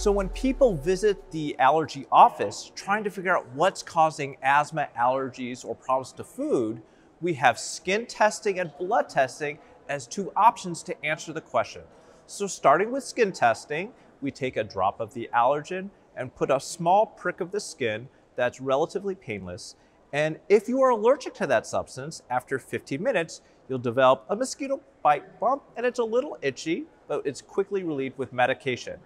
So when people visit the allergy office trying to figure out what's causing asthma, allergies, or problems to food, we have skin testing and blood testing as two options to answer the question. So starting with skin testing, we take a drop of the allergen and put a small prick of the skin that's relatively painless. And if you are allergic to that substance, after 15 minutes, you'll develop a mosquito bite bump and it's a little itchy, but it's quickly relieved with medication.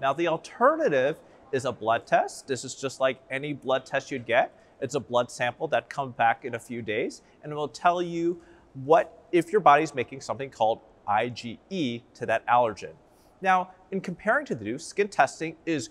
Now the alternative is a blood test. This is just like any blood test you'd get. It's a blood sample that comes back in a few days and it will tell you what if your body's making something called IgE to that allergen. Now, in comparing to the two, skin testing is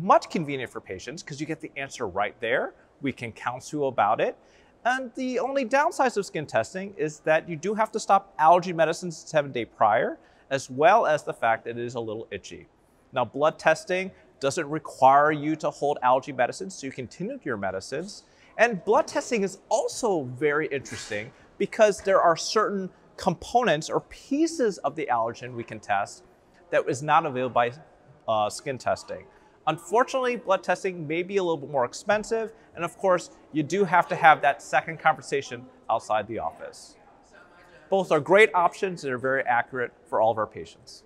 much convenient for patients because you get the answer right there. We can counsel about it. And the only downside of skin testing is that you do have to stop allergy medicines seven day prior, as well as the fact that it is a little itchy. Now, blood testing doesn't require you to hold allergy medicines, so you continue your medicines. And blood testing is also very interesting because there are certain components or pieces of the allergen we can test that is not available by uh, skin testing. Unfortunately, blood testing may be a little bit more expensive, and of course, you do have to have that second conversation outside the office. Both are great options and are very accurate for all of our patients.